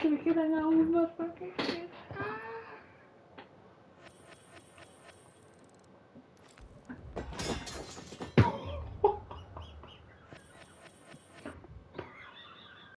Kira-kira nga ubah pakai?